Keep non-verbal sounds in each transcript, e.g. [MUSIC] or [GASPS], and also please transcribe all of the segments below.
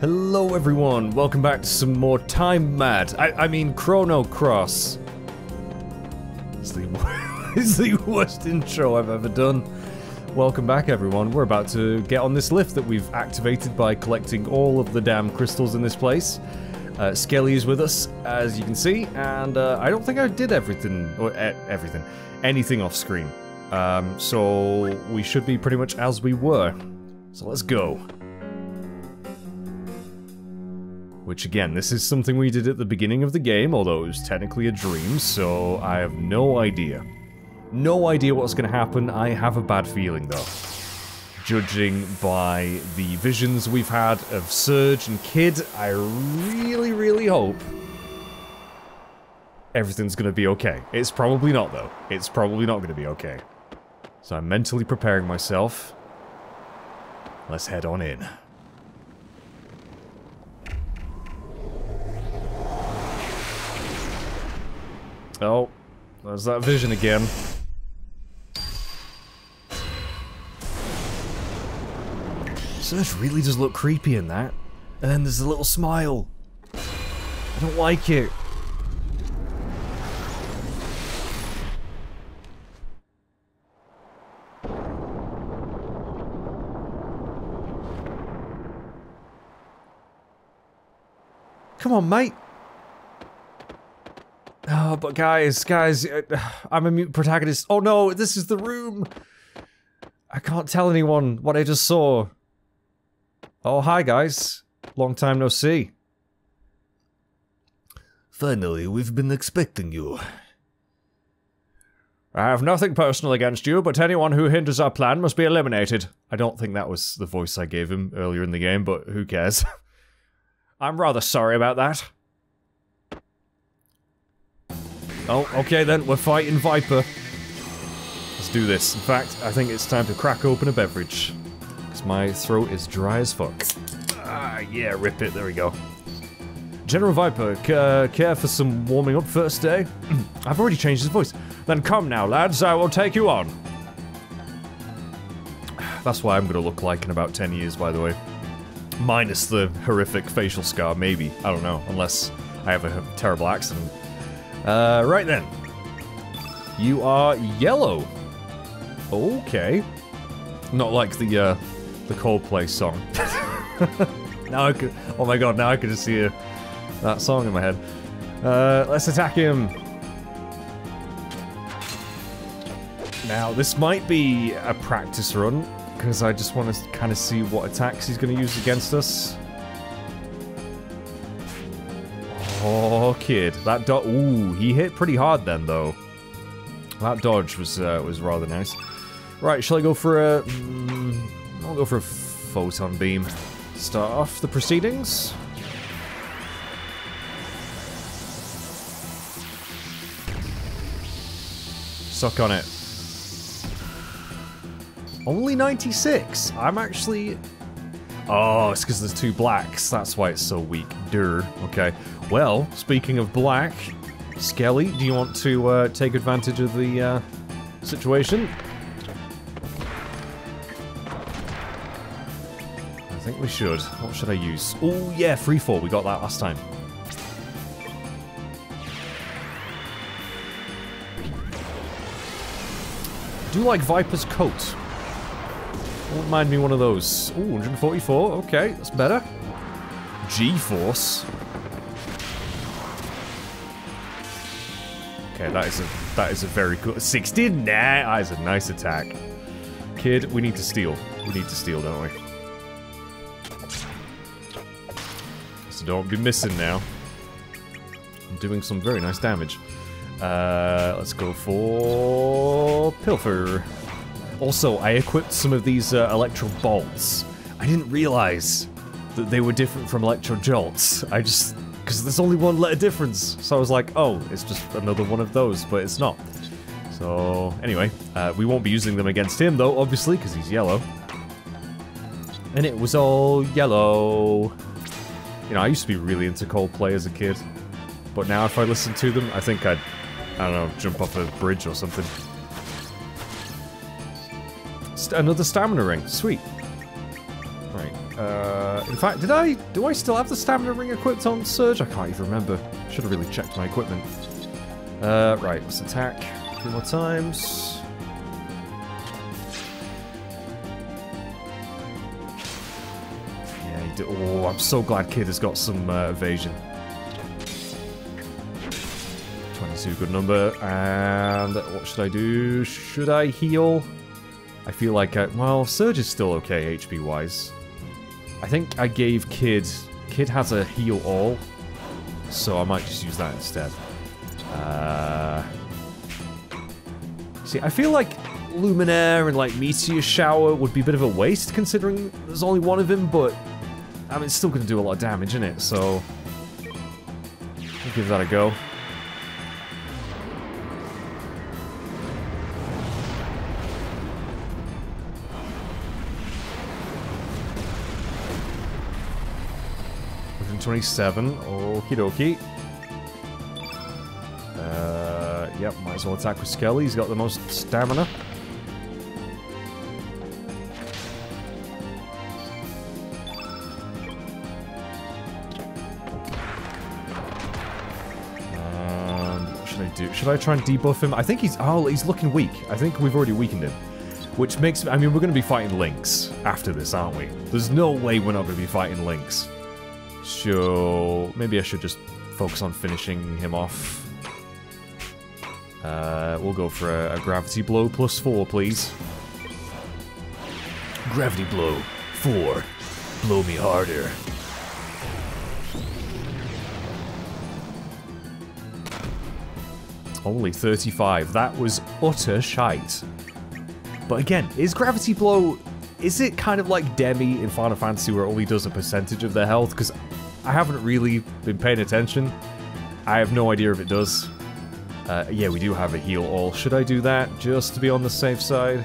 Hello everyone, welcome back to some more Time Mad. I, I mean Chrono Cross. It's the, [LAUGHS] it's the worst intro I've ever done. Welcome back everyone, we're about to get on this lift that we've activated by collecting all of the damn crystals in this place. Uh, Skelly is with us, as you can see, and uh, I don't think I did everything, or everything, anything off screen. Um, so we should be pretty much as we were. So let's go. Which again, this is something we did at the beginning of the game, although it was technically a dream, so I have no idea. No idea what's going to happen, I have a bad feeling though. Judging by the visions we've had of Serge and Kid, I really, really hope everything's going to be okay. It's probably not though. It's probably not going to be okay. So I'm mentally preparing myself. Let's head on in. Oh, there's that vision again. Serge really does look creepy in that. And then there's a little smile. I don't like it. Come on, mate. Oh, but guys, guys, uh, [SIGHS] I'm a mute protagonist. Oh no, this is the room. I can't tell anyone what I just saw. Oh, hi guys. Long time no see. Finally, we've been expecting you. I have nothing personal against you, but anyone who hinders our plan must be eliminated. I don't think that was the voice I gave him earlier in the game, but who cares? [LAUGHS] I'm rather sorry about that. Oh, okay then, we're fighting Viper. Let's do this. In fact, I think it's time to crack open a beverage. Because my throat is dry as fuck. Ah, yeah, rip it, there we go. General Viper, care for some warming up first day? [CLEARS THROAT] I've already changed his voice. Then come now, lads, I will take you on. That's what I'm gonna look like in about 10 years, by the way. Minus the horrific facial scar, maybe. I don't know, unless I have a terrible accident. Uh, right then. You are yellow. Okay. Not like the, uh, the Coldplay song. [LAUGHS] now I could, oh my god, now I could just a, that song in my head. Uh, let's attack him. Now, this might be a practice run, because I just want to kind of see what attacks he's going to use against us. Oh, kid. That dodge. Ooh, he hit pretty hard then, though. That dodge was uh, was rather nice. Right, shall I go for a... Mm, I'll go for a photon beam. Start off the proceedings. Suck on it. Only 96. I'm actually... Oh, it's because there's two blacks. That's why it's so weak. Dur. Okay. Well, speaking of black, Skelly, do you want to uh, take advantage of the uh, situation? I think we should. What should I use? Oh, yeah, free fall. We got that last time. do like Viper's coat. Won't mind me one of those. Ooh, 144. Okay, that's better. G-force. That is a that is a very good 60. Nah, that is a nice attack. Kid, we need to steal. We need to steal, don't we? So don't be missing now. I'm doing some very nice damage. Uh, let's go for Pilfer. Also, I equipped some of these uh, Electro Bolts. I didn't realize that they were different from Electro Jolts. I just... Because there's only one letter difference. So I was like, oh, it's just another one of those, but it's not. So, anyway, uh, we won't be using them against him, though, obviously, because he's yellow. And it was all yellow. You know, I used to be really into Coldplay as a kid. But now if I listen to them, I think I'd, I don't know, jump off a bridge or something. St another stamina ring. Sweet. Right. Uh, in fact, did I... Do I still have the stamina ring equipped on Serge? I can't even remember. Should have really checked my equipment. Uh, right, let's attack a few more times. Yeah, oh, I'm so glad Kid has got some uh, evasion. 22, good number. And what should I do? Should I heal? I feel like, I, well, Serge is still okay HP-wise. I think I gave Kid... Kid has a heal all, so I might just use that instead. Uh, see, I feel like Luminaire and like Meteor Shower would be a bit of a waste considering there's only one of him, but I mean, it's still going to do a lot of damage, isn't it? So, I'll give that a go. Twenty-seven. Okie dokie. Uh, yep, might as well attack with Skelly. He's got the most stamina. What should I do? Should I try and debuff him? I think he's... Oh, he's looking weak. I think we've already weakened him. Which makes... I mean, we're going to be fighting Lynx after this, aren't we? There's no way we're not going to be fighting Lynx. So... Maybe I should just focus on finishing him off. Uh, we'll go for a, a, gravity blow plus four, please. Gravity blow. Four. Blow me harder. Only 35. That was utter shite. But again, is gravity blow... Is it kind of like Demi in Final Fantasy where it only does a percentage of their health? Because I haven't really been paying attention. I have no idea if it does. Uh, yeah, we do have a heal all. Should I do that just to be on the safe side?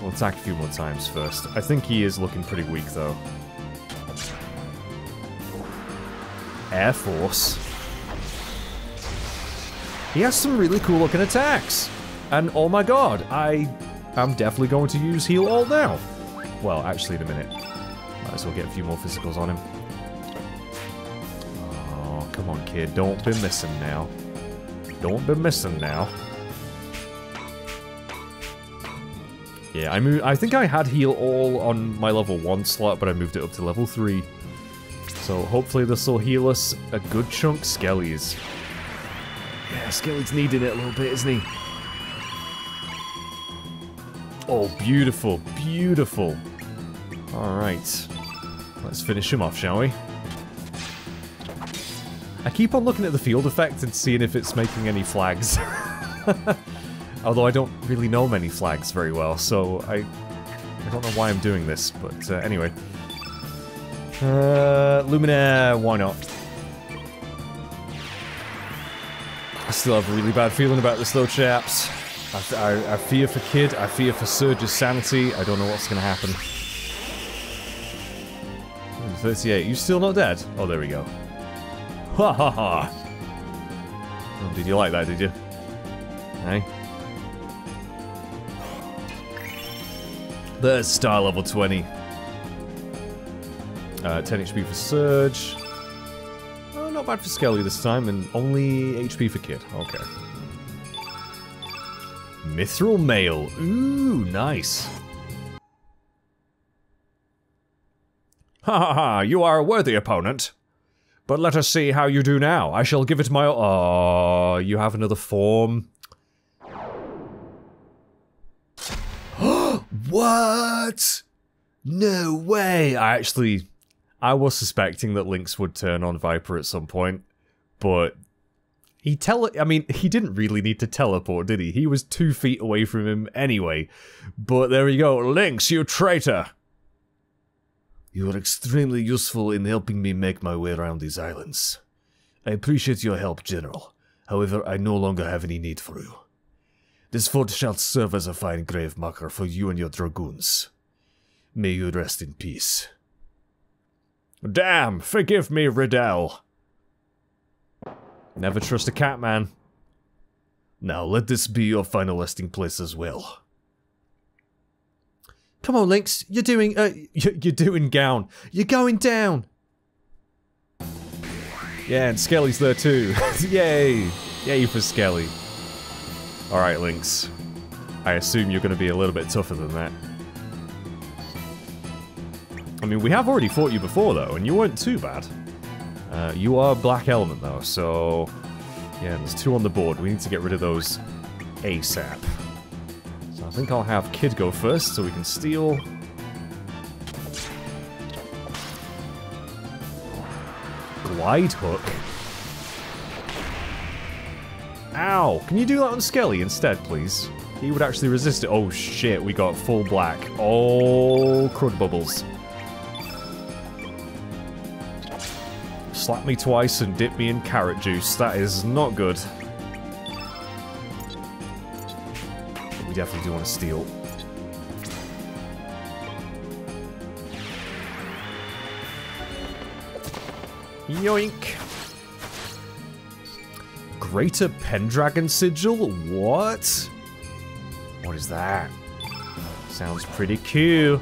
We'll attack a few more times first. I think he is looking pretty weak, though. Air Force. He has some really cool looking attacks. And oh my god, I am definitely going to use heal all now. Well, actually in a minute. Might as well get a few more physicals on him. On kid, don't be missing now. Don't be missing now. Yeah, I moved, I think I had heal all on my level 1 slot, but I moved it up to level 3. So hopefully this will heal us a good chunk. Skelly's. Yeah, Skelly's needing it a little bit, isn't he? Oh, beautiful, beautiful. Alright. Let's finish him off, shall we? I keep on looking at the field effect and seeing if it's making any flags. [LAUGHS] Although I don't really know many flags very well, so I I don't know why I'm doing this, but uh, anyway. Uh, Luminaire, why not? I still have a really bad feeling about this though, chaps. I, I, I fear for Kid, I fear for Serge's sanity, I don't know what's gonna happen. 38, you still not dead? Oh, there we go. Ha ha ha! Oh, did you like that, did you? Hey? There's star level 20. Uh, 10 HP for Serge. Oh, not bad for Skelly this time, and only HP for Kid. Okay. Mithril Mail. Ooh, nice. Ha ha ha, you are a worthy opponent. But let us see how you do now. I shall give it to my... Oh, you have another form. [GASPS] what? No way. I actually... I was suspecting that Lynx would turn on Viper at some point, but he tele- I mean, he didn't really need to teleport, did he? He was two feet away from him anyway. But there you go. Lynx, you traitor! You were extremely useful in helping me make my way around these islands. I appreciate your help, General. However, I no longer have any need for you. This fort shall serve as a fine grave marker for you and your dragoons. May you rest in peace. Damn, forgive me, Riddel. Never trust a cat, man. Now let this be your final resting place as well. Come on, Lynx. You're doing, uh, you're doing gown. You're going down. Yeah, and Skelly's there too. [LAUGHS] Yay. Yay for Skelly. Alright, Lynx. I assume you're going to be a little bit tougher than that. I mean, we have already fought you before, though, and you weren't too bad. Uh, you are Black Element, though, so... Yeah, there's two on the board. We need to get rid of those ASAP. I think I'll have Kid go first, so we can steal... Glide Hook? Ow! Can you do that on Skelly instead, please? He would actually resist it. Oh shit, we got full black. Oh, crud bubbles. Slap me twice and dip me in carrot juice. That is not good. We definitely do want to steal. Yoink. Greater Pendragon Sigil? What? What is that? Sounds pretty cool.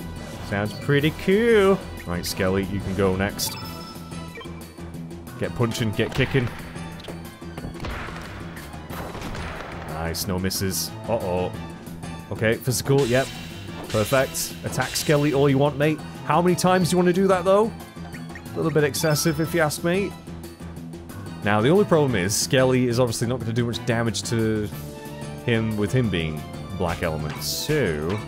Sounds pretty cool. Right, Skelly, you can go next. Get punching, get kicking. Nice, no misses. Uh-oh. Okay, physical, yep. Perfect. Attack Skelly all you want, mate. How many times do you want to do that, though? A little bit excessive, if you ask me. Now, the only problem is, Skelly is obviously not going to do much damage to him with him being Black Element. So,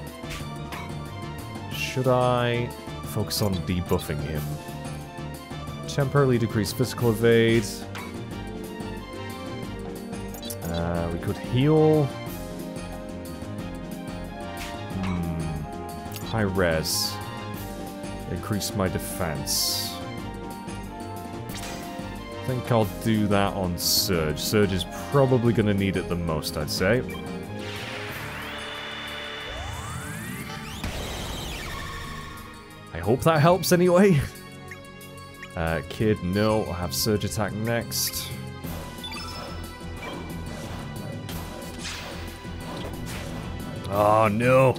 should I focus on debuffing him? Temporarily decrease physical evade. Uh, we could heal. High res. Increase my defense. I think I'll do that on Serge. Serge is probably going to need it the most, I'd say. I hope that helps anyway. [LAUGHS] Uh, kid, no. I'll have Serge attack next. Oh, no.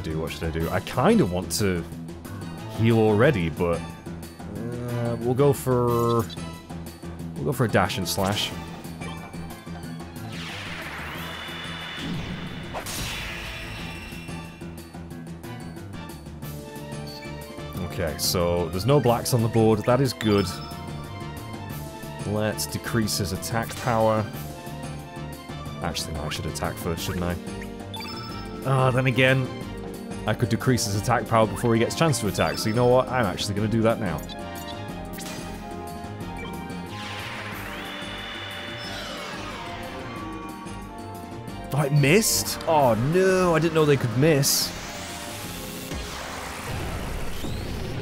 I do? What should I do? I kind of want to heal already, but uh, we'll go for we'll go for a dash and slash. Okay, so there's no blacks on the board. That is good. Let's decrease his attack power. Actually, no, I should attack first, shouldn't I? Ah, uh, then again, I could decrease his attack power before he gets a chance to attack, so you know what? I'm actually going to do that now. Oh, I missed? Oh no, I didn't know they could miss.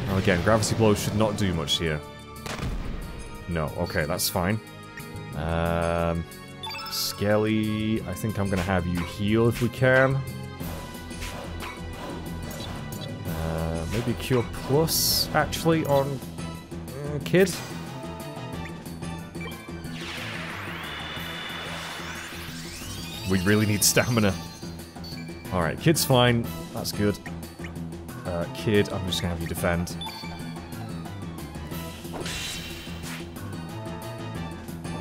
Well, again, Gravity Blow should not do much here. No, okay, that's fine. Um, Skelly, I think I'm going to have you heal if we can. Cure Plus, actually, on uh, Kid. We really need stamina. Alright, Kid's fine. That's good. Uh, Kid, I'm just gonna have you defend.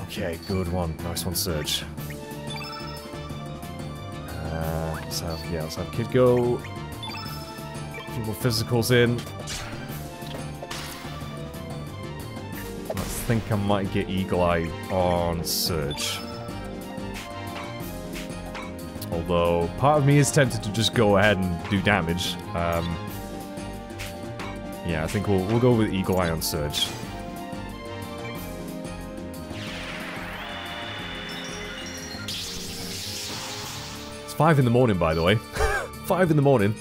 Okay, good one. Nice one, Serge. Uh, let's have, yeah, let's have Kid go. More physicals in. I think I might get Eagle Eye on Serge. Although, part of me is tempted to just go ahead and do damage. Um, yeah, I think we'll, we'll go with Eagle Eye on Serge. It's five in the morning, by the way. [LAUGHS] five in the morning.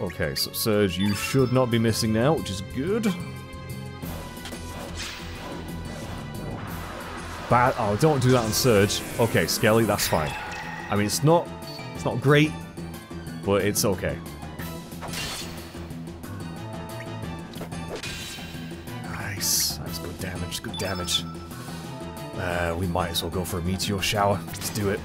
Okay, so Serge, you should not be missing now, which is good. Bad. Oh, don't do that on Serge. Okay, Skelly, that's fine. I mean, it's not, it's not great, but it's okay. Nice. That's good damage. Good damage. Uh, we might as well go for a meteor shower. Let's do it.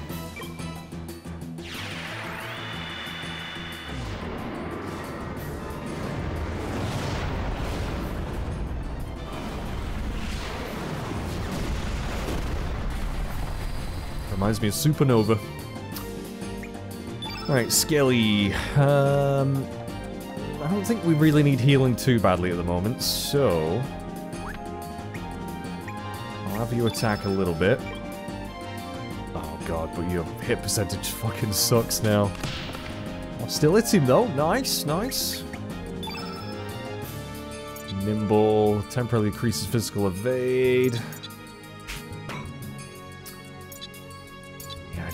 Reminds me of Supernova. Alright, Skelly. Um, I don't think we really need healing too badly at the moment, so... I'll have you attack a little bit. Oh god, but your hit percentage fucking sucks now. Oh, still hits him though. Nice, nice. Nimble, temporarily increases physical evade.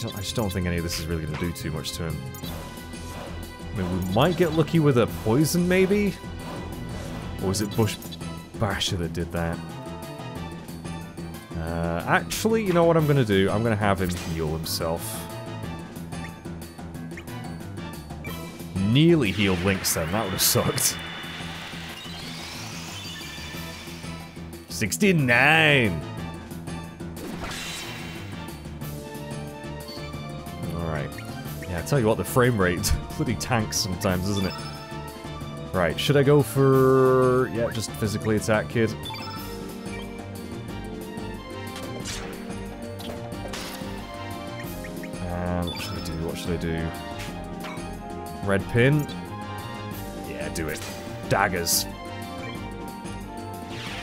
Don't, I just don't think any of this is really going to do too much to him. I mean, we might get lucky with a poison, maybe? Or was it Bush Basher that did that? Uh, actually, you know what I'm going to do? I'm going to have him heal himself. Nearly healed Lynx then, that would have sucked. 69! Tell you what, the frame rate [LAUGHS] bloody tanks sometimes, isn't it? Right, should I go for... Yeah, just physically attack, kid. And what should I do? What should I do? Red pin? Yeah, do it. Daggers.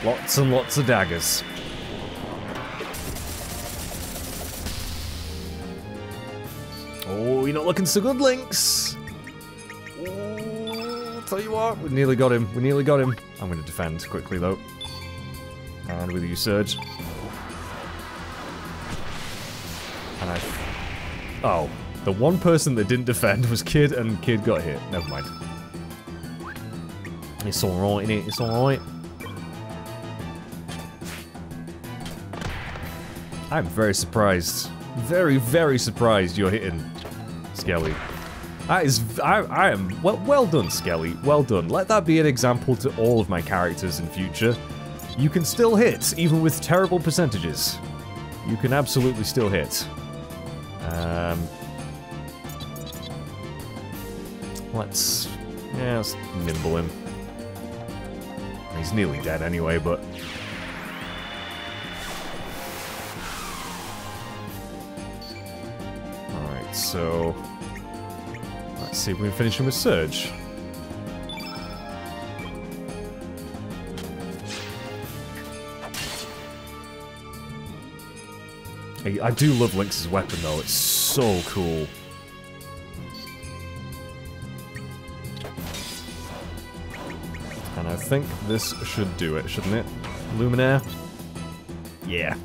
Lots and lots of daggers. Oh, you're not looking so good, Lynx. Tell you what, we nearly got him. We nearly got him. I'm going to defend quickly, though. And with you, Serge. And I... Oh. The one person that didn't defend was Kid, and Kid got hit. Never mind. It's alright, innit? It's alright. I'm very surprised. Very, very surprised you're hitting Skelly. That is, I, I am, well, well done, Skelly. Well done. Let that be an example to all of my characters in future. You can still hit, even with terrible percentages. You can absolutely still hit. Um, let's, yeah, let's nimble him. He's nearly dead anyway, but Alright, so... Let's see if we can finish him with Serge. I, I do love Lynx's weapon though, it's so cool. And I think this should do it, shouldn't it? Luminaire? Yeah.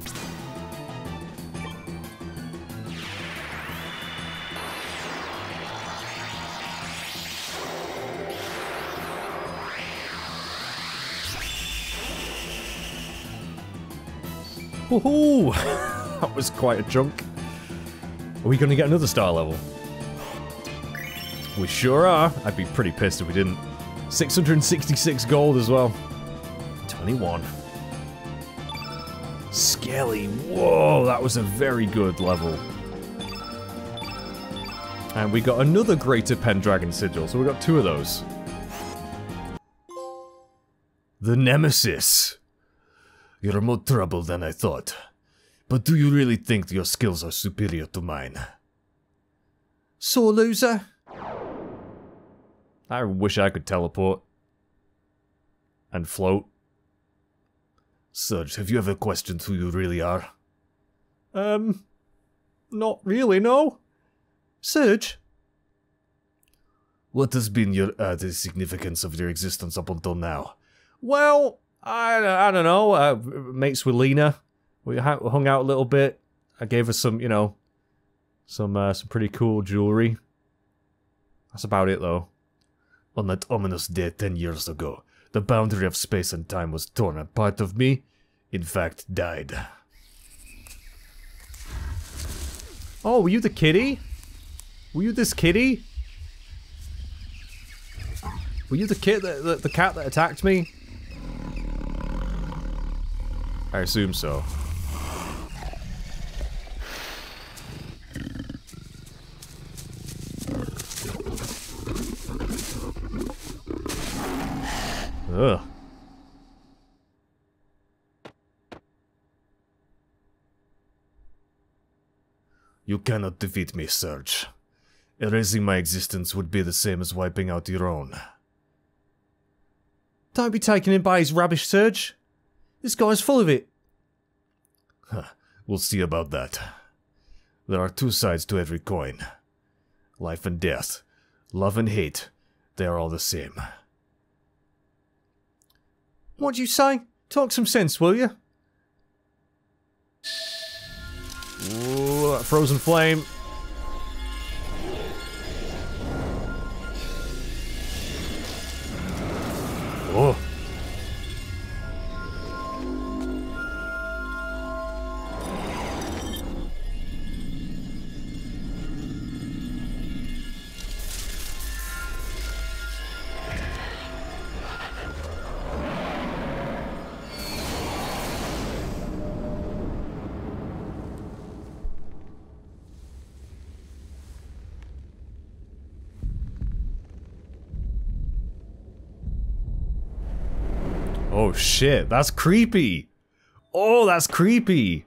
Woohoo! [LAUGHS] that was quite a chunk. Are we going to get another star level? We sure are. I'd be pretty pissed if we didn't. 666 gold as well. 21. Skelly. Whoa, that was a very good level. And we got another Greater Pendragon Sigil, so we got two of those. The Nemesis. You're more trouble than I thought. But do you really think your skills are superior to mine? Sore loser? I wish I could teleport. And float. Serge, have you ever questioned who you really are? Um, not really, no. Serge? What has been your uh, the significance of your existence up until now? Well, I, I don't know. Uh, mates with Leena. We hung out a little bit. I gave her some, you know, some uh, some pretty cool jewelry. That's about it, though. On that ominous day ten years ago, the boundary of space and time was torn, and part of me, in fact, died. Oh, were you the kitty? Were you this kitty? Were you the kid, the, the, the cat that attacked me? I assume so. Ugh. You cannot defeat me, Serge. Erasing my existence would be the same as wiping out your own. Don't be taken in by his rubbish, Serge. This guy's full of it. We'll see about that. There are two sides to every coin. Life and death. Love and hate. They are all the same. What do you say? Talk some sense, will you? Ooh, frozen flame. Oh! Shit, that's creepy. Oh, that's creepy.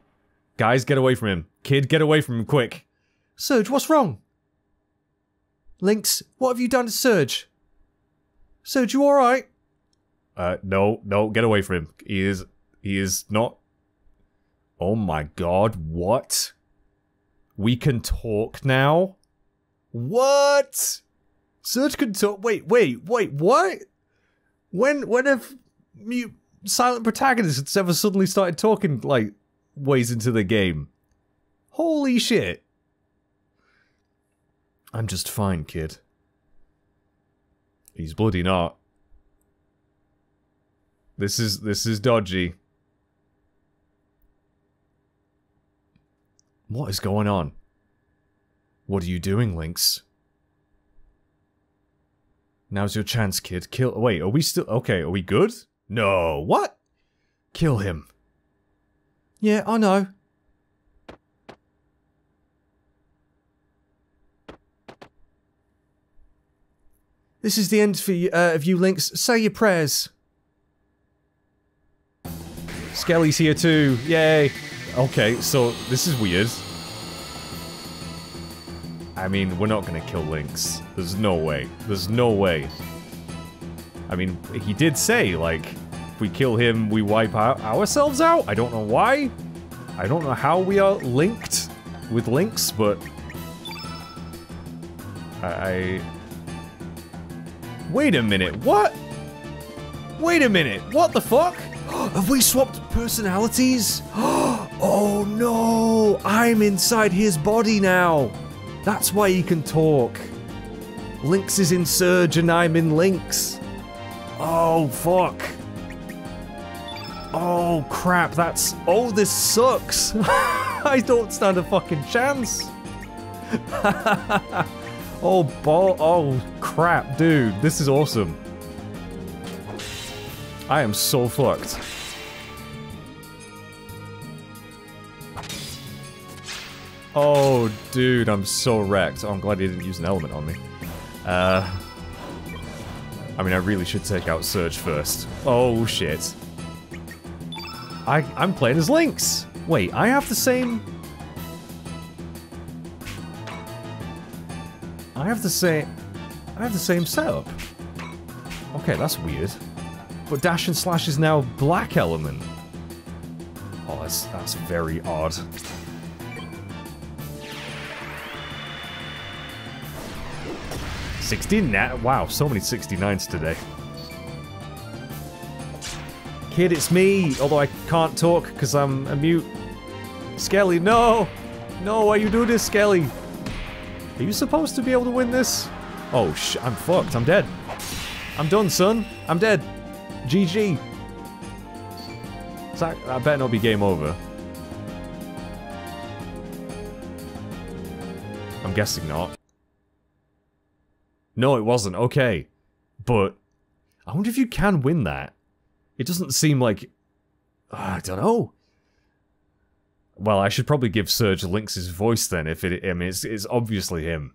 Guys, get away from him. Kid, get away from him quick. Serge, what's wrong? Lynx, what have you done to Serge? Serge, you alright? Uh, no, no, get away from him. He is, he is not. Oh my god, what? We can talk now? What? Serge can talk. Wait, wait, wait, what? When, when have mute silent protagonists ever suddenly started talking like ways into the game? Holy shit. I'm just fine, kid. He's bloody not. This is this is dodgy. What is going on? What are you doing, Lynx? Now's your chance, kid. Kill- wait, are we still- okay, are we good? No, what? Kill him. Yeah, I know. This is the end for you, uh, of you, Lynx. Say your prayers. Skelly's here too. Yay. Okay, so this is weird. I mean, we're not gonna kill Lynx. There's no way. There's no way. I mean, he did say, like, if we kill him, we wipe out ourselves out? I don't know why. I don't know how we are linked with Lynx, but... I... I... Wait a minute, what? Wait a minute, what the fuck? [GASPS] Have we swapped personalities? [GASPS] oh no! I'm inside his body now! That's why he can talk. Lynx is in Serge and I'm in Lynx. Oh, fuck. Oh crap, that's... Oh, this sucks! [LAUGHS] I don't stand a fucking chance! [LAUGHS] oh, ball... Oh, crap, dude. This is awesome. I am so fucked. Oh, dude, I'm so wrecked. Oh, I'm glad he didn't use an element on me. Uh... I mean, I really should take out Serge first. Oh, shit. I, I'm playing as Lynx! Wait, I have the same... I have the same... I have the same setup. Okay, that's weird. But Dash and Slash is now Black Element. Oh, that's, that's very odd. Sixteen nat. Wow, so many 69s today. Kid, it's me. Although I can't talk because I'm a mute. Skelly, no! No, why you do this, Skelly? Are you supposed to be able to win this? Oh, sh I'm fucked. I'm dead. I'm done, son. I'm dead. GG. That, I better not be game over. I'm guessing not. No, it wasn't. Okay. But I wonder if you can win that. It doesn't seem like... I don't know. Well, I should probably give Serge Lynx's voice then, if it... I mean, it's, it's obviously him.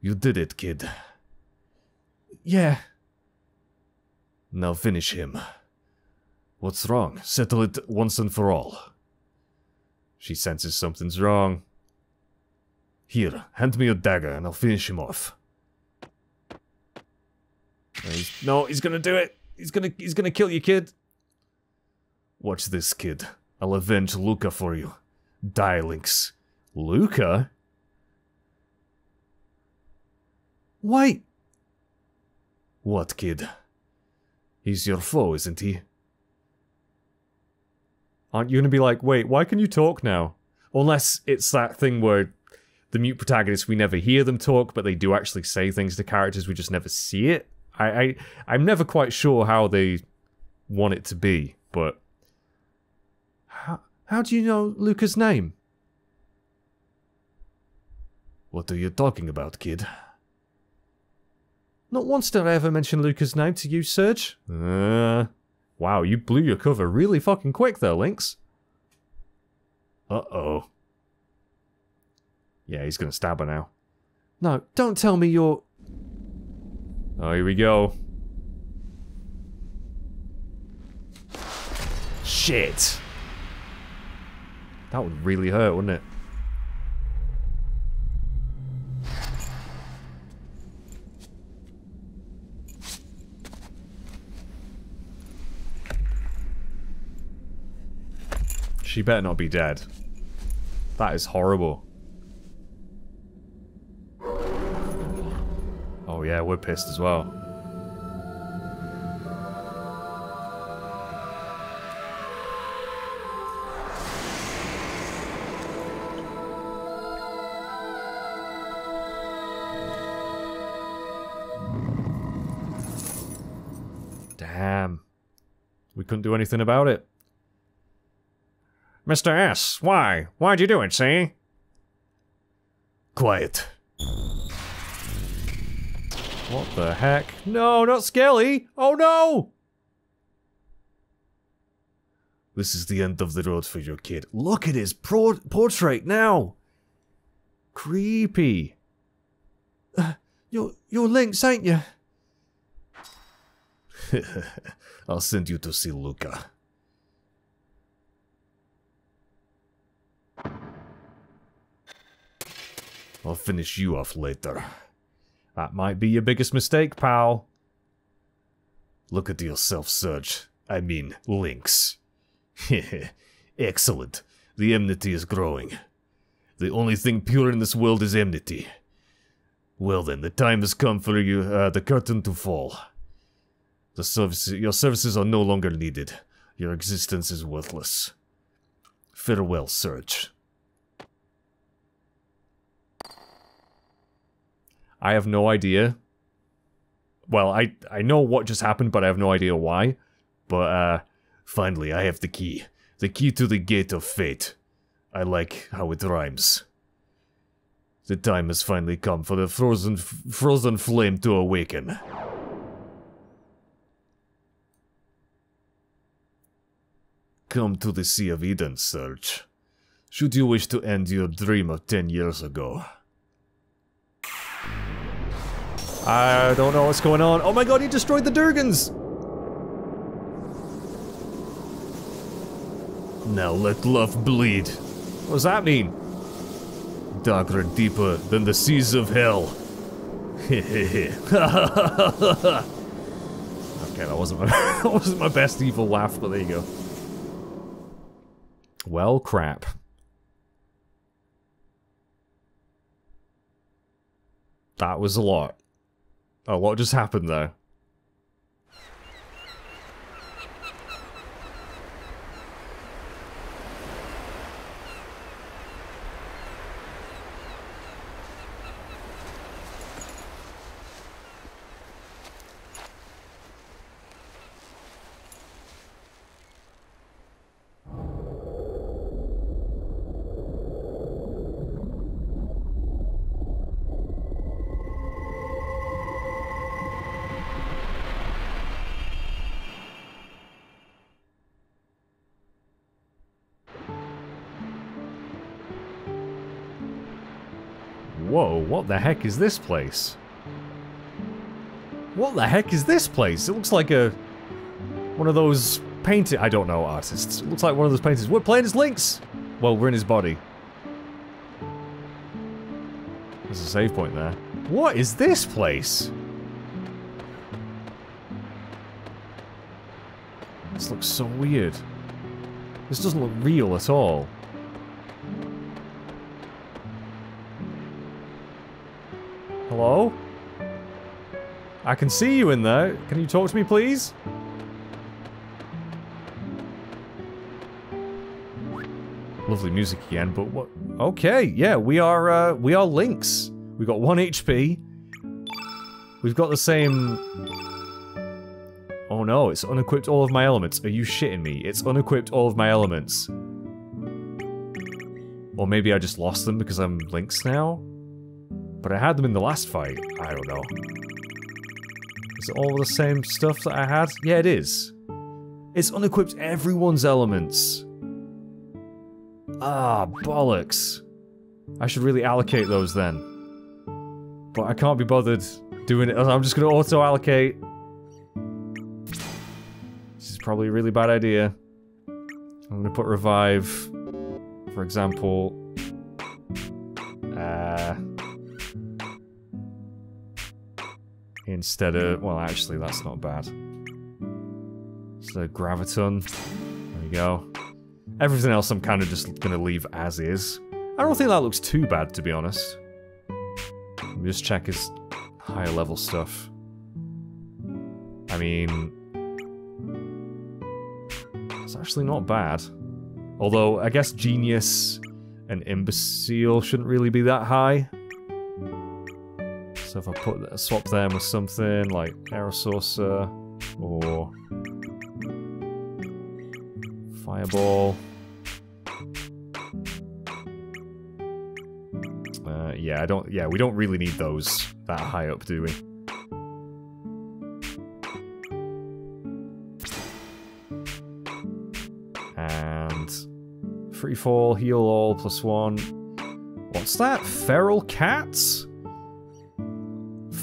You did it, kid. Yeah. Now finish him. What's wrong? Settle it once and for all. She senses something's wrong. Here, hand me your dagger and I'll finish him off. No, he's, no, he's gonna do it. He's gonna, he's gonna kill you, kid. Watch this, kid. I'll avenge Luca for you. Die, Lynx. Luca? Wait, What, kid? He's your foe, isn't he? Aren't you gonna be like, wait, why can you talk now? Unless it's that thing where the mute protagonists, we never hear them talk, but they do actually say things to characters, we just never see it. I, I I'm never quite sure how they want it to be, but how, how do you know Luca's name? What are you talking about, kid? Not once did I ever mention Luca's name to you, Serge. uh, wow, you blew your cover really fucking quick there, Lynx. Uh-oh. Yeah, he's gonna stab her now. No, don't tell me you're... Oh, here we go. Shit. That would really hurt, wouldn't it? She better not be dead. That is horrible. Oh yeah, we're pissed as well. Damn. We couldn't do anything about it. Mr. S, why? Why'd you do it, see? Quiet. What the heck? No, not Skelly! Oh no! This is the end of the road for your kid. Look at his pro portrait now. Creepy. Uh, you're, you're Lynx, ain't you? [LAUGHS] I'll send you to see Luca. I'll finish you off later. That might be your biggest mistake, pal. Look at yourself, Serge. I mean, Lynx. [LAUGHS] Excellent. The enmity is growing. The only thing pure in this world is enmity. Well then, the time has come for you, uh, the curtain to fall. The service, your services are no longer needed. Your existence is worthless. Farewell, Serge. I have no idea. Well, I I know what just happened, but I have no idea why. But uh Finally, I have the key. The key to the gate of fate. I like how it rhymes. The time has finally come for the frozen frozen flame to awaken. Come to the Sea of Eden, Serge. Should you wish to end your dream of ten years ago. I don't know what's going on. Oh my god, he destroyed the Durgans! Now let love bleed. What does that mean? Darker and deeper than the seas of hell. [LAUGHS] Okay, that wasn't my [LAUGHS] that wasn't my best evil laugh, but there you go. Well, crap. That was a lot. Oh, A lot just happened there. Whoa, what the heck is this place? What the heck is this place? It looks like a one of those painted... I don't know artists. It looks like one of those painters. We're playing as Lynx! Well, we're in his body. There's a save point there. What is this place? This looks so weird. This doesn't look real at all. I can see you in there. Can you talk to me, please? Lovely music again, but what? Okay, yeah, we are, uh, we are Lynx. We got one HP. We've got the same... Oh no, it's unequipped all of my elements. Are you shitting me? It's unequipped all of my elements. Or maybe I just lost them because I'm Lynx now? But I had them in the last fight. I don't know. Is it all the same stuff that I had? Yeah, it is. It's unequipped everyone's elements. Ah, bollocks. I should really allocate those then. But I can't be bothered doing it. I'm just going to auto-allocate. This is probably a really bad idea. I'm going to put revive, for example. Uh, instead of... Well, actually, that's not bad. So, Graviton. There we go. Everything else I'm kind of just going to leave as is. I don't think that looks too bad, to be honest. Let me just check his higher level stuff. I mean... It's actually not bad. Although, I guess Genius and Imbecile shouldn't really be that high. So if I put swap them with something like Aerosorcerer or Fireball. Uh, yeah, I don't. Yeah, we don't really need those that high up, do we? And free fall, heal all plus one. What's that? Feral cats?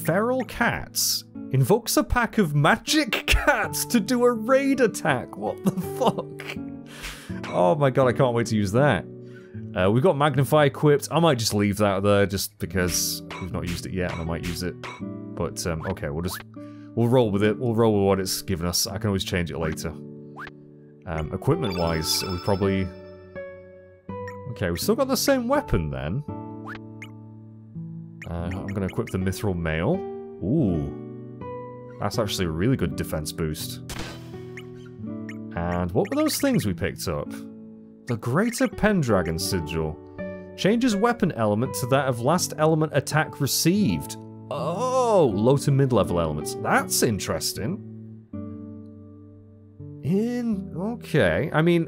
Feral cats invokes a pack of magic [LAUGHS] cats to do a raid attack. What the fuck? Oh my god, I can't wait to use that. Uh, we've got Magnify equipped. I might just leave that there just because we've not used it yet and I might use it. But, um, okay, we'll just... We'll roll with it. We'll roll with what it's given us. I can always change it later. Um, Equipment-wise, we probably... Okay, we've still got the same weapon then. Uh, I'm going to equip the Mithril Mail. Ooh. That's actually a really good defense boost. And what were those things we picked up? The Greater Pendragon Sigil. Changes weapon element to that of last element attack received. Oh, low to mid-level elements. That's interesting. In... okay. I mean...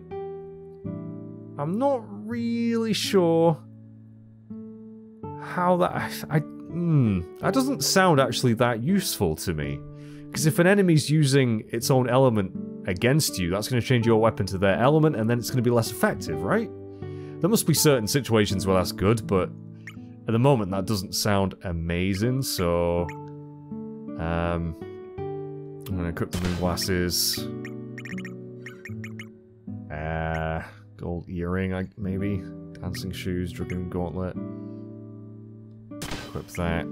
I'm not really sure how that... I... I hmm, that doesn't sound actually that useful to me. Because if an enemy's using its own element against you, that's going to change your weapon to their element, and then it's going to be less effective, right? There must be certain situations where that's good, but at the moment that doesn't sound amazing, so... Um, I'm going to equip the moon glasses. Uh, gold earring, I, maybe. Dancing shoes, dragoon gauntlet. Equip that.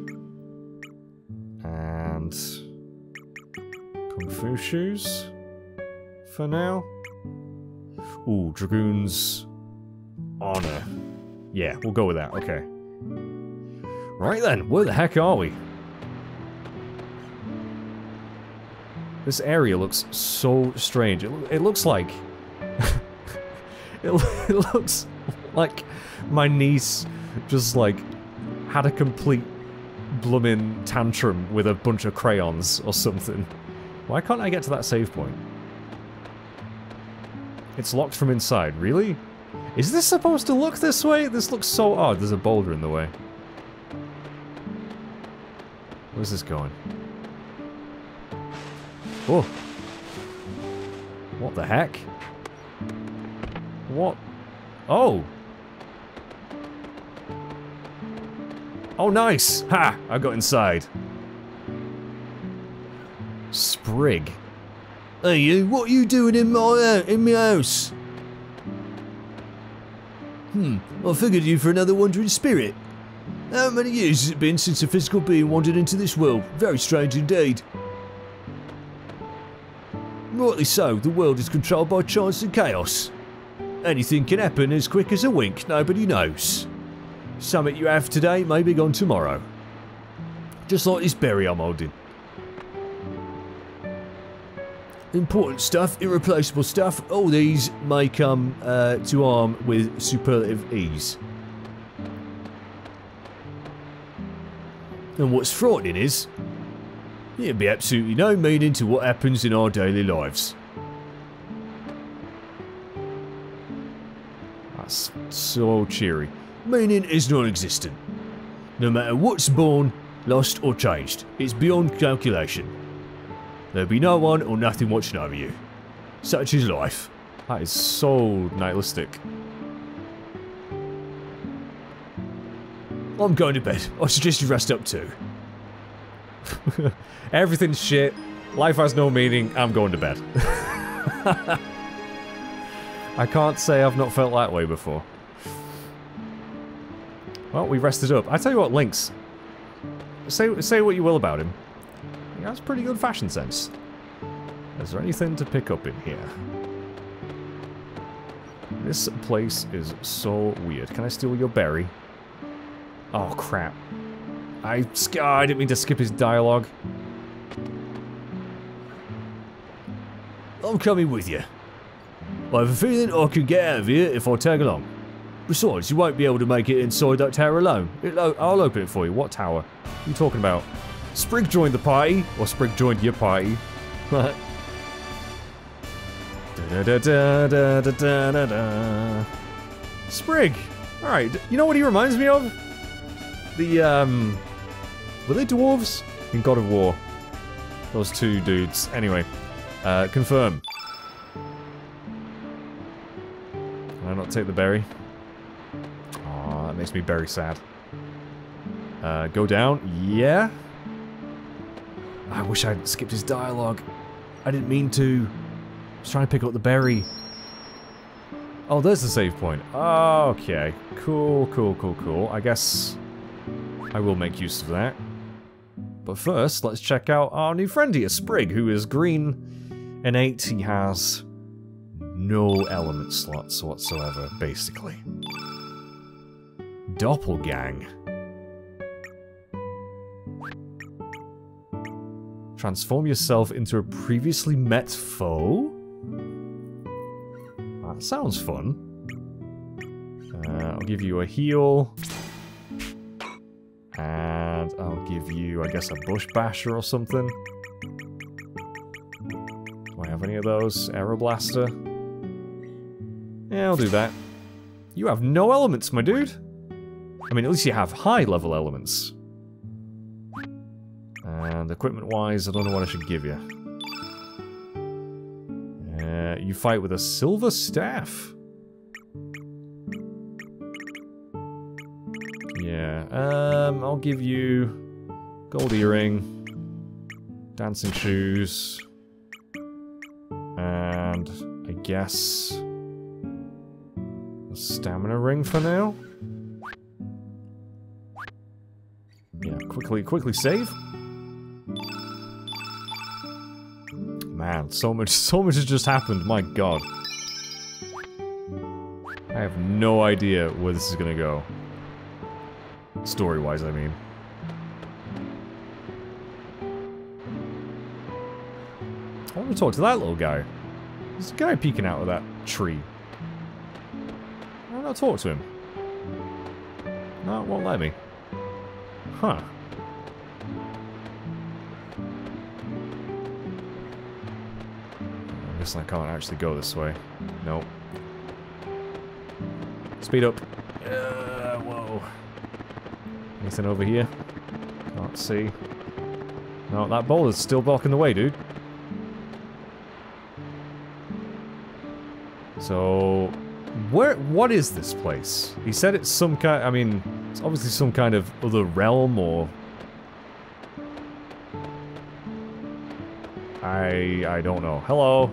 And... Kung Fu shoes for now. Ooh, Dragoon's Honor. Yeah, we'll go with that, okay. Right then, where the heck are we? This area looks so strange. It, it looks like... [LAUGHS] it, [LAUGHS] it looks like my niece just like had a complete blooming tantrum with a bunch of crayons or something. Why can't I get to that save point? It's locked from inside. Really? Is this supposed to look this way? This looks so odd. There's a boulder in the way. Where's this going? Oh. What the heck? What? Oh. Oh, nice! Ha! I got inside. Sprigg. Hey you, what are you doing in my uh, in my house? Hmm, I figured you for another wandering spirit. How many years has it been since a physical being wandered into this world? Very strange indeed. Rightly so, the world is controlled by chance and chaos. Anything can happen as quick as a wink, nobody knows. Something you have today may be gone tomorrow. Just like this berry I'm holding. Important stuff, irreplaceable stuff, all these may come uh, to arm with superlative ease. And what's frightening is, there'd be absolutely no meaning to what happens in our daily lives. That's so cheery. Meaning is non-existent. No matter what's born, lost or changed, it's beyond calculation. There'll be no one or nothing watching over you. Such is life. That is so nihilistic. I'm going to bed. I suggest you rest up too. [LAUGHS] Everything's shit. Life has no meaning. I'm going to bed. [LAUGHS] I can't say I've not felt that way before. Well, we rested up. I tell you what, Lynx. Say say what you will about him. He has pretty good fashion sense. Is there anything to pick up in here? This place is so weird. Can I steal your berry? Oh, crap. I, oh, I didn't mean to skip his dialogue. I'm coming with you. I have a feeling I could get out of here if I tag along. Besides, you won't be able to make it inside that tower alone. It'll, I'll open it for you. What tower? What are you talking about? Sprigg joined the party, or Sprigg joined your party. [LAUGHS] da, da, da, da, da, da, da. Sprigg! Alright, you know what he reminds me of? The, um... Were they dwarves? In God of War. Those two dudes. Anyway, uh, confirm. Can I not take the berry? Makes me very sad. Uh, go down. Yeah. I wish I'd skipped his dialogue. I didn't mean to. I was trying to pick up the berry. Oh, there's the save point. Okay. Cool, cool, cool, cool. I guess I will make use of that. But first, let's check out our new friend here, Sprigg, who is green and 8. He has no element slots whatsoever, basically. Doppelgang. Transform yourself into a previously met foe? That sounds fun. Uh, I'll give you a heal. And I'll give you, I guess, a bush basher or something. Do I have any of those? Aeroblaster? Yeah, I'll do that. You have no elements, my dude. I mean, at least you have high-level elements. And equipment-wise, I don't know what I should give you. Uh, you fight with a silver staff. Yeah, um, I'll give you gold earring, dancing shoes, and I guess a stamina ring for now. Quickly, quickly save. Man, so much, [LAUGHS] so much has just happened. My God, I have no idea where this is gonna go. Story-wise, I mean. I want to talk to that little guy. There's a guy peeking out of that tree. Why not talk to him? No, it won't let me. Huh. I guess I can't actually go this way. Nope. Speed up. Uh, whoa. Anything over here? Can't see. No, that boulder's still blocking the way, dude. So, where? What is this place? He said it's some kind. I mean, it's obviously some kind of other realm or. I I don't know. Hello.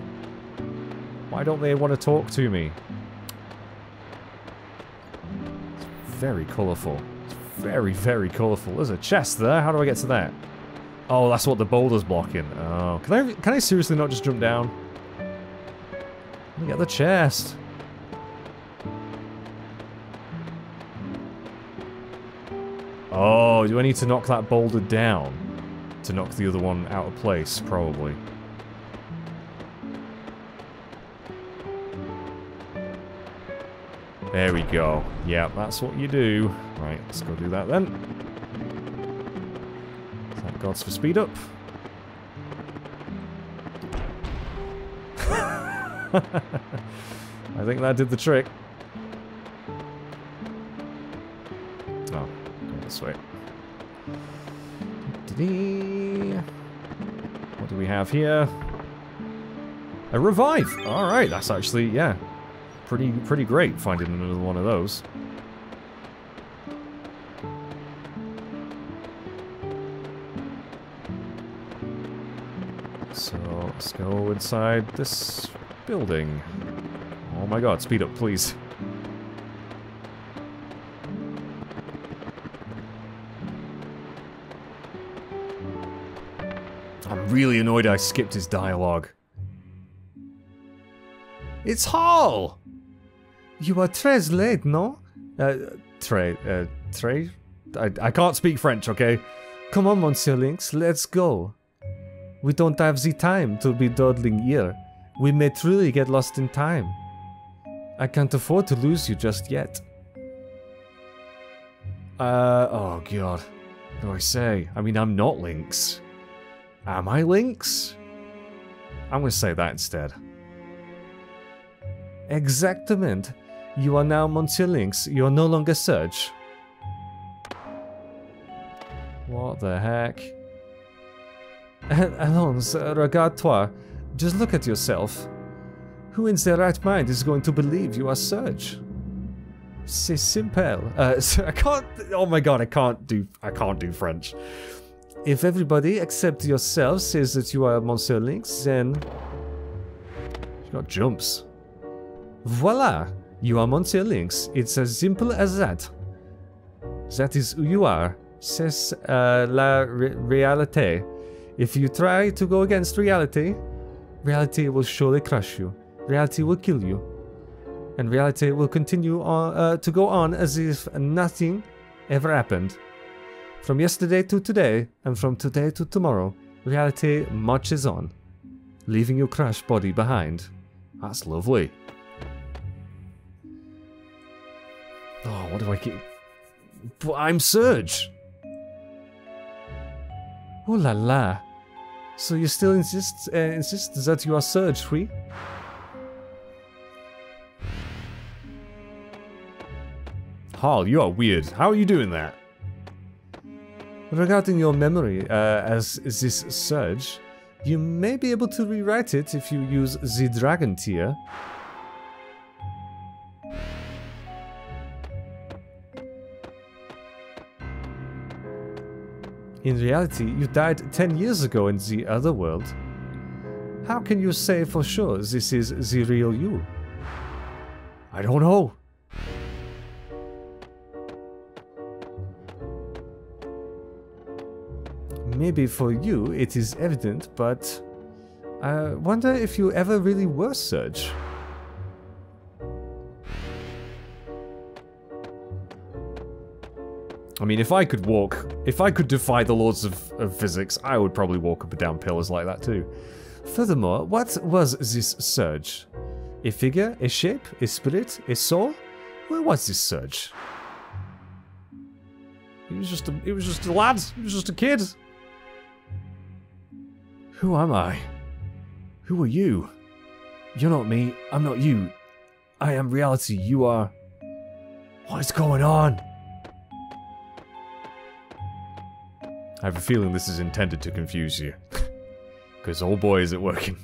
Why don't they want to talk to me? It's very colourful. It's very, very colourful. There's a chest there. How do I get to that? Oh, that's what the boulder's blocking. Oh, can I can I seriously not just jump down? Me get the chest. Oh, do I need to knock that boulder down? To knock the other one out of place, probably. There we go. Yeah, that's what you do. Right, let's go do that then. Thank gods for speed up. [LAUGHS] I think that did the trick. Oh, this way. What do we have here? A revive! Alright, that's actually, yeah, pretty pretty great finding another one of those. So, let's go inside this building. Oh my god, speed up, please. I'm really annoyed I skipped his dialogue. It's Harle! You are tres late, no? Uh, Trey, uh? I, I can't speak French, okay? Come on, Monsieur Lynx, let's go. We don't have the time to be dawdling here. We may truly get lost in time. I can't afford to lose you just yet. Uh, oh god. What do I say? I mean, I'm not Lynx. Am I Lynx? I'm gonna say that instead. Exactement. You are now Monsieur Lynx. You are no longer Serge. What the heck? [LAUGHS] Allons, regarde-toi. Just look at yourself. Who in their right mind is going to believe you are Serge? C'est simple. Uh, [LAUGHS] I can't. Oh my god, I can't do. I can't do French. If everybody except yourself says that you are Monsieur Lynx, then you got jumps. Voila, you are Monsieur Lynx. It's as simple as that. That is who you are. C'est uh, la re réalité. If you try to go against reality, reality will surely crush you. Reality will kill you. And reality will continue on, uh, to go on as if nothing ever happened. From yesterday to today, and from today to tomorrow, reality marches on, leaving your crushed body behind. That's lovely. Oh, what do I keep? But I'm Serge! Oh la la. So you still insist uh, insist that you are Serge free? Harle, you are weird. How are you doing that? Regarding your memory uh, as this Serge, you may be able to rewrite it if you use the Dragon Tear. In reality, you died 10 years ago in the other world. How can you say for sure this is the real you? I don't know. Maybe for you it is evident, but I wonder if you ever really were Serge. I mean, if I could walk, if I could defy the laws of, of physics, I would probably walk up and down pillars like that too. Furthermore, what was this Serge? A figure? A shape? A spirit? A soul? Where was this Serge? He was just a, he was just a lad. He was just a kid. Who am I? Who are you? You're not me. I'm not you. I am reality. You are... What is going on? I have a feeling this is intended to confuse you. Because oh boy is it working.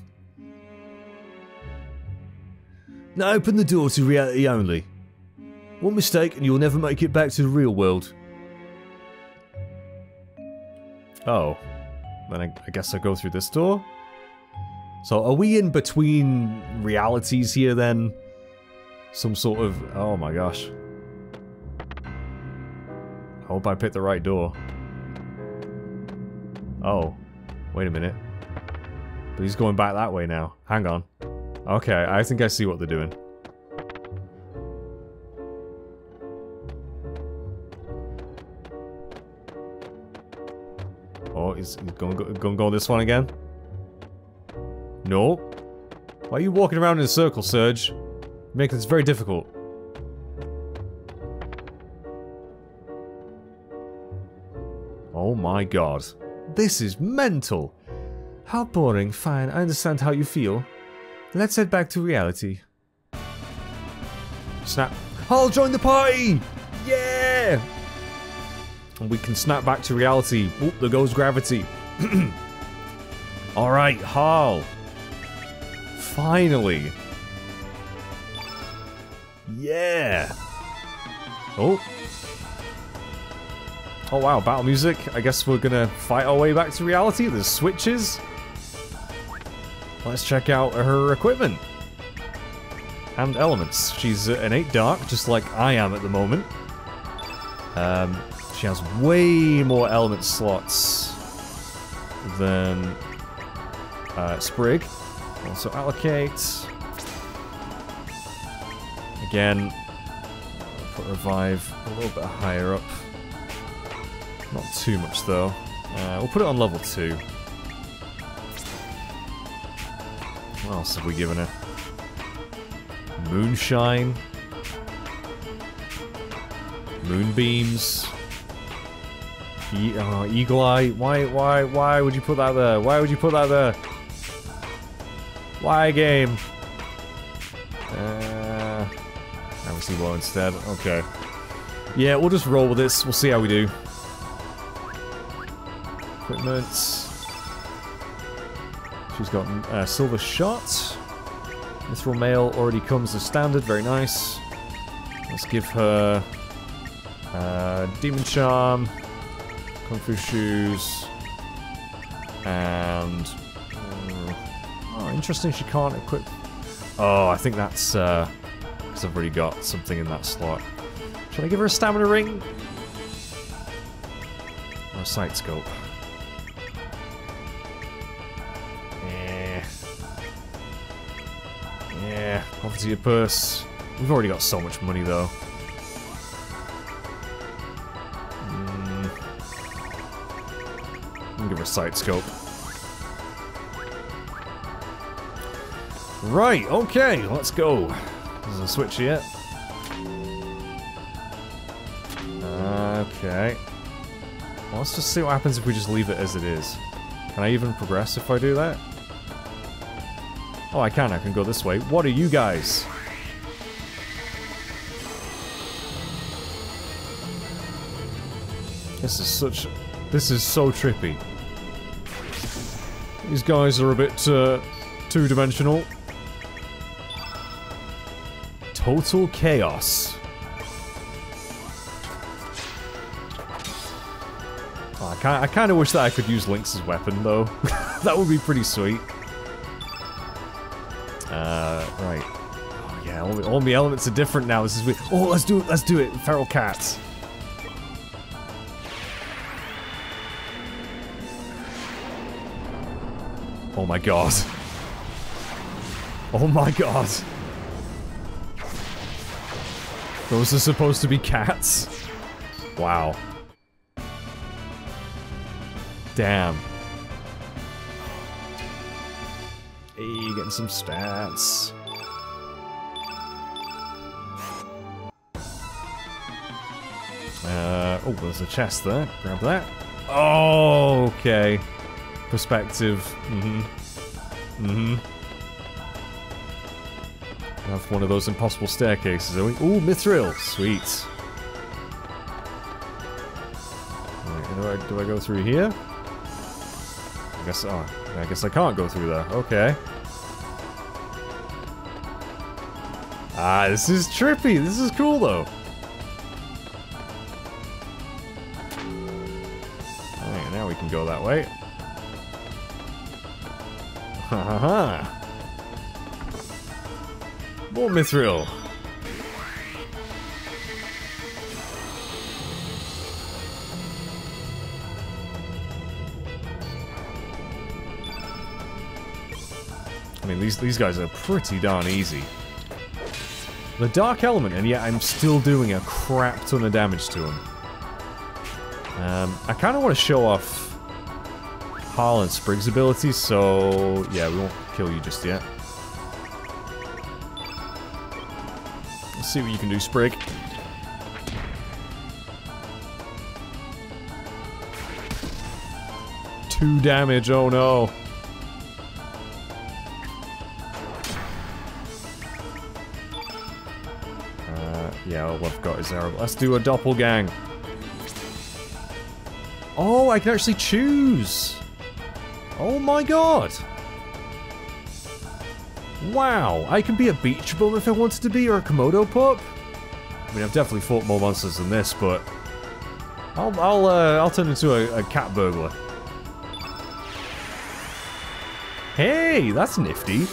Now open the door to reality only. One mistake and you'll never make it back to the real world. Oh. Then I, I guess I'll go through this door? So are we in between realities here then? Some sort of... Oh my gosh. I hope I picked the right door. Oh. Wait a minute. But he's going back that way now. Hang on. Okay, I think I see what they're doing. Oh, he's, going to go, go this one again? No. Why are you walking around in a circle, Serge? Making this very difficult. Oh my god. This is mental. How boring. Fine, I understand how you feel. Let's head back to reality. Snap. I'll join the party! Yeah! And we can snap back to reality. Oop, there goes gravity. [CLEARS THROAT] Alright, Harle. Finally. Yeah. Oh. Oh wow, battle music. I guess we're gonna fight our way back to reality. There's switches. Let's check out her equipment. And elements. She's an 8 dark, just like I am at the moment. Um, she has way more element slots than uh, Sprigg. Also allocate. Again, put revive a little bit higher up. Not too much though. Uh, we'll put it on level 2. What else have we given it? Moonshine. Moonbeams. E oh, Eagle Eye. Why, why, why would you put that there? Why would you put that there? Why game? Uh, obviously blow instead. Okay. Yeah, we'll just roll with this. We'll see how we do. Equipment. She's got uh, silver shot. Mithril mail already comes as standard. Very nice. Let's give her uh, demon charm, kung fu shoes, and Oh, interesting she can't equip... Oh, I think that's, uh... Because I've already got something in that slot. Should I give her a stamina ring? Or a sight scope? To your purse. We've already got so much money, though. Mm. give her a sight scope. Right, okay, let's go. There's a switch here. Okay. Well, let's just see what happens if we just leave it as it is. Can I even progress if I do that? Oh, I can. I can go this way. What are you guys? This is such... This is so trippy. These guys are a bit, uh, two-dimensional. Total Chaos. Oh, I kind of wish that I could use Lynx's weapon, though. [LAUGHS] that would be pretty sweet. Right. Oh, yeah, all the, all the elements are different now. This is weird. Oh, let's do it. Let's do it. Feral cats. Oh my god. Oh my god. Those are supposed to be cats? Wow. Damn. Hey, getting some stats. Oh, there's a chest there. Grab that. Oh, okay. Perspective. Mm-hmm. Mm-hmm have one of those impossible staircases, are we? Ooh, Mithril! Sweet. Right, do I, do I go through here? I guess, oh, I guess I can't go through there. Okay. Ah, this is trippy. This is cool, though. Go that way. Ha ha ha. More Mithril. I mean, these, these guys are pretty darn easy. The Dark Element, and yet I'm still doing a crap ton of damage to him. Um, I kind of want to show off Harle and Sprigg's abilities, so yeah, we won't kill you just yet. Let's see what you can do, Sprigg. Two damage, oh no. Uh, yeah, all I've got is there. Let's do a doppelgang. Oh, I can actually choose. Oh my god. Wow, I can be a beach bum if I wanted to be, or a Komodo pup. I mean, I've definitely fought more monsters than this, but I'll I'll uh, I'll turn into a, a cat burglar. Hey, that's nifty.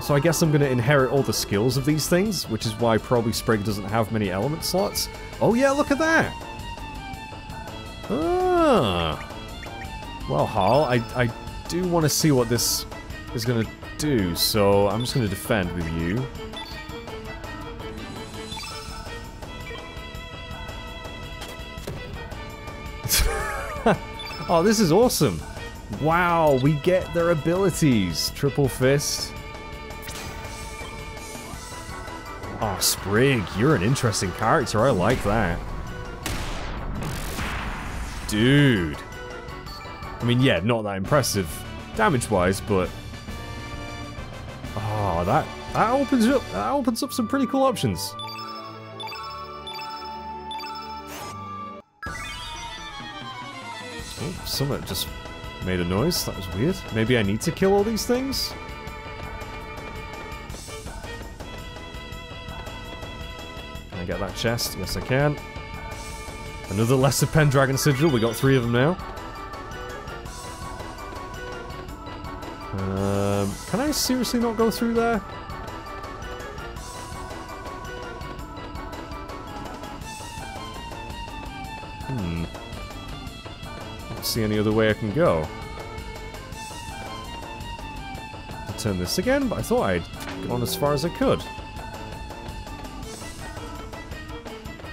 So I guess I'm going to inherit all the skills of these things, which is why probably Sprigg doesn't have many element slots. Oh yeah, look at that! Ah. Well, Harle, I, I do want to see what this is going to do, so I'm just going to defend with you. [LAUGHS] oh, this is awesome! Wow, we get their abilities. Triple Fist. Oh, Sprigg, you're an interesting character. I like that. Dude. I mean, yeah, not that impressive damage-wise, but... Oh, that, that opens up, that opens up some pretty cool options. Oh, something just made a noise. That was weird. Maybe I need to kill all these things? Can I get that chest? Yes, I can. Another Lesser Pendragon Sigil. We got three of them now. Um, can I seriously not go through there? Hmm. Don't see any other way I can go. To turn this again, but I thought I'd gone as far as I could.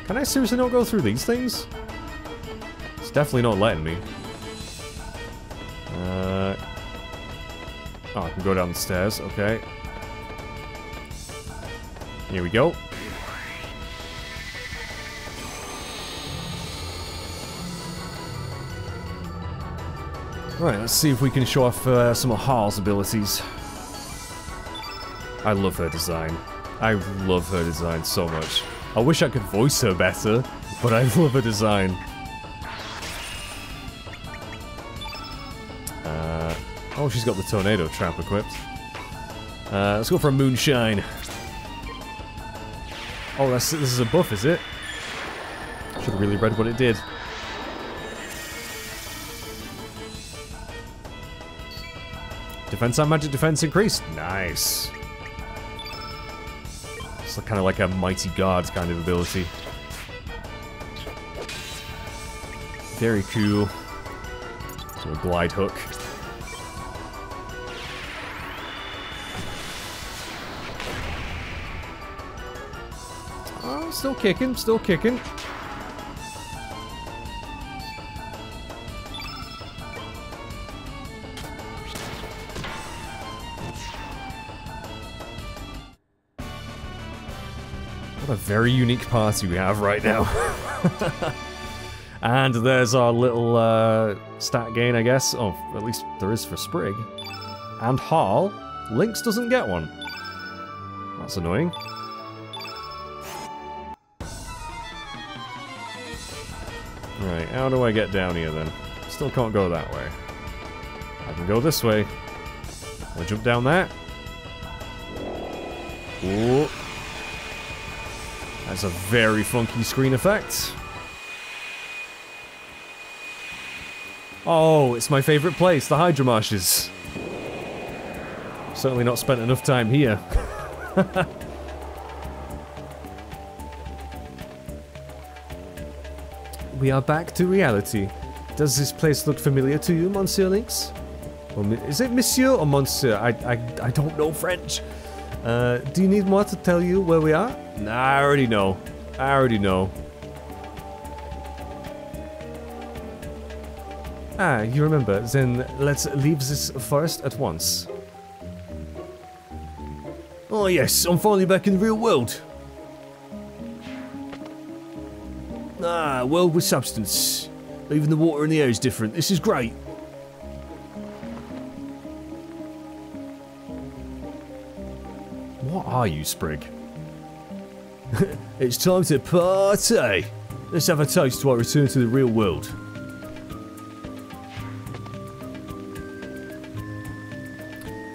Can I seriously not go through these things? It's definitely not letting me. Uh, oh, I can go down the stairs. Okay. Here we go. Right, let's see if we can show off uh, some of Harle's abilities. I love her design. I love her design so much. I wish I could voice her better, but I love her design. Uh, oh, she's got the tornado trap equipped. Uh, let's go for a moonshine. Oh, that's, this is a buff, is it? Should have really read what it did. Defense on magic defense increased. Nice. It's kind of like a mighty gods kind of ability. Very cool. So a glide hook. Oh, still kicking, still kicking. Very unique party we have right now. [LAUGHS] and there's our little uh, stat gain, I guess. Oh, at least there is for Sprigg. And Harle. Lynx doesn't get one. That's annoying. Right, how do I get down here then? Still can't go that way. I can go this way. I'll jump down that. Ooh. That's a very funky screen effect. Oh, it's my favourite place, the Hydra Marshes. Certainly not spent enough time here. [LAUGHS] we are back to reality. Does this place look familiar to you, Monsieur Lynx? Is it Monsieur or Monsieur? I, I, I don't know French. Uh, do you need more to tell you where we are? Nah, I already know. I already know. Ah, you remember. Then let's leave this forest at once. Oh yes, I'm finally back in the real world. Ah, world with substance. Even the water in the air is different. This is great. Are you, Sprigg? [LAUGHS] It's time to party. Let's have a toast to our return to the real world.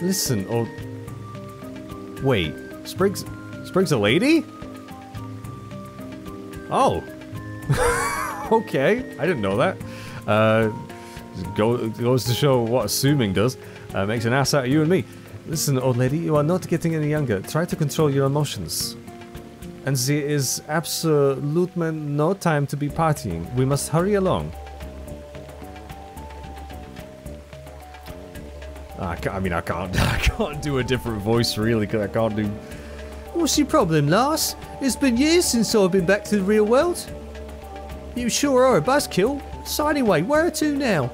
Listen, or... Wait, Sprigg's... Sprigg's a lady? Oh. [LAUGHS] okay, I didn't know that. Uh, go, goes to show what assuming does. Uh, makes an ass out of you and me. Listen, old lady, you are not getting any younger. Try to control your emotions. And there is absolutely no time to be partying. We must hurry along. I, I mean, I can't, [LAUGHS] I can't do a different voice really, because I can't do. What's your problem, Lars? It's been years since I've been back to the real world. You sure are a buzzkill. So anyway, where are to now?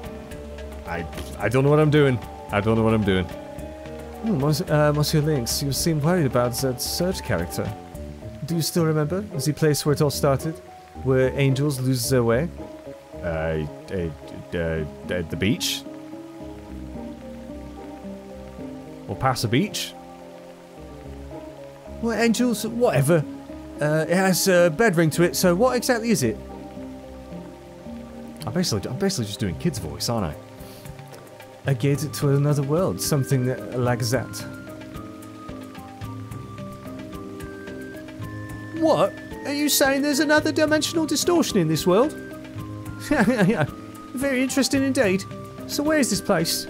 I, I don't know what I'm doing. I don't know what I'm doing. Hmm, uh, Monsieur Lynx, you seem worried about that Surge character. Do you still remember the place where it all started? Where angels lose their way? Uh, uh, uh, uh the beach. Or past the beach. Well, angels, whatever. Uh, it has a bed ring to it, so what exactly is it? I'm basically, I'm basically just doing kid's voice, aren't I? A gate to another world, something like that. What? Are you saying there's another dimensional distortion in this world? [LAUGHS] Very interesting indeed. So where is this place?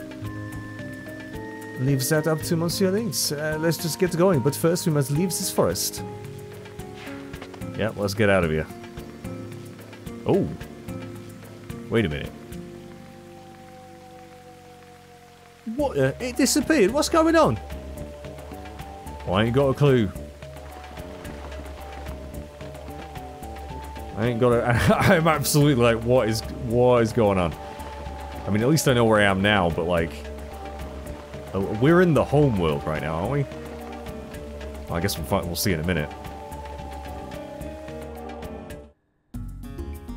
Leaves that up to Monsieur Lynx. Uh, let's just get going, but first we must leave this forest. Yeah, let's get out of here. Oh. Wait a minute. Uh, it disappeared. What's going on? I ain't got a clue. I ain't got a. [LAUGHS] I'm absolutely like, what is what is going on? I mean, at least I know where I am now, but like, uh, we're in the home world right now, aren't we? Well, I guess we'll we'll see in a minute.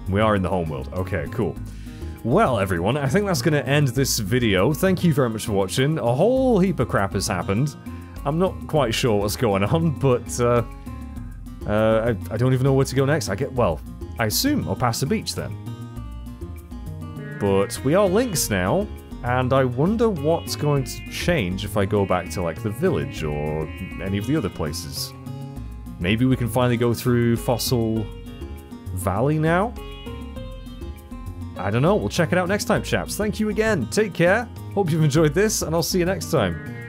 We are in the home world. Okay, cool. Well, everyone, I think that's going to end this video. Thank you very much for watching. A whole heap of crap has happened. I'm not quite sure what's going on, [LAUGHS] but uh, uh, I, I don't even know where to go next. I get well, I assume I'll pass the beach then. But we are Lynx now, and I wonder what's going to change if I go back to like the village or any of the other places. Maybe we can finally go through Fossil Valley now? I don't know. We'll check it out next time, chaps. Thank you again. Take care. Hope you've enjoyed this, and I'll see you next time.